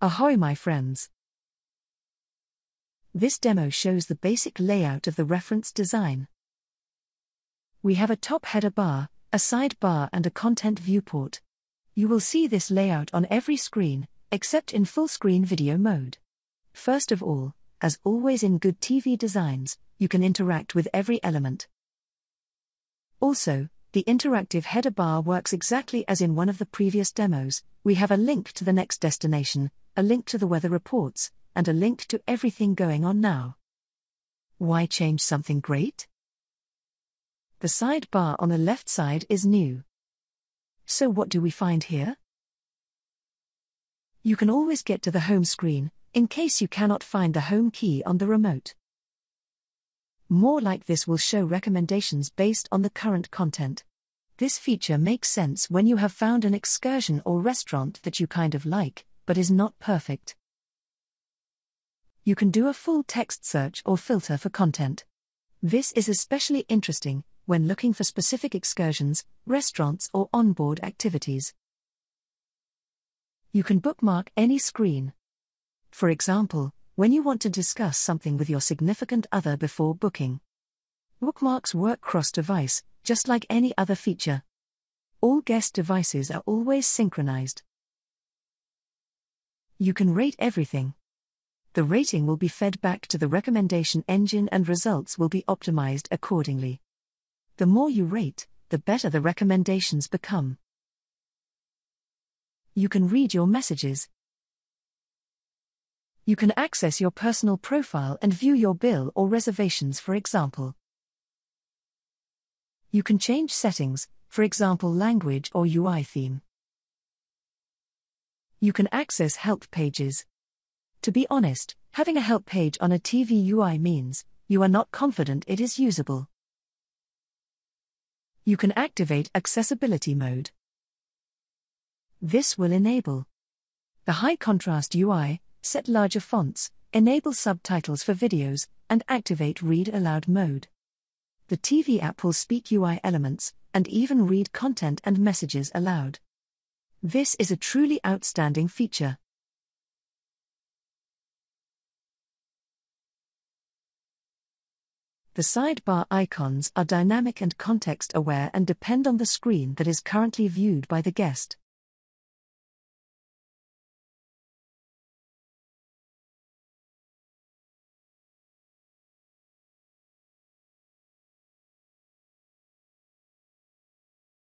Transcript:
Ahoy, my friends! This demo shows the basic layout of the reference design. We have a top header bar, a sidebar, and a content viewport. You will see this layout on every screen, except in full screen video mode. First of all, as always in good TV designs, you can interact with every element. Also, the interactive header bar works exactly as in one of the previous demos. We have a link to the next destination, a link to the weather reports, and a link to everything going on now. Why change something great? The sidebar on the left side is new. So, what do we find here? You can always get to the home screen, in case you cannot find the home key on the remote. More like this will show recommendations based on the current content. This feature makes sense when you have found an excursion or restaurant that you kind of like, but is not perfect you can do a full text search or filter for content. This is especially interesting when looking for specific excursions, restaurants, or onboard activities. You can bookmark any screen. For example, when you want to discuss something with your significant other before booking. Bookmarks work cross device, just like any other feature. All guest devices are always synchronized. You can rate everything the rating will be fed back to the recommendation engine and results will be optimized accordingly. The more you rate, the better the recommendations become. You can read your messages. You can access your personal profile and view your bill or reservations, for example. You can change settings, for example, language or UI theme. You can access help pages. To be honest, having a help page on a TV UI means you are not confident it is usable. You can activate accessibility mode. This will enable the high contrast UI, set larger fonts, enable subtitles for videos, and activate read aloud mode. The TV app will speak UI elements and even read content and messages aloud. This is a truly outstanding feature. The sidebar icons are dynamic and context aware and depend on the screen that is currently viewed by the guest.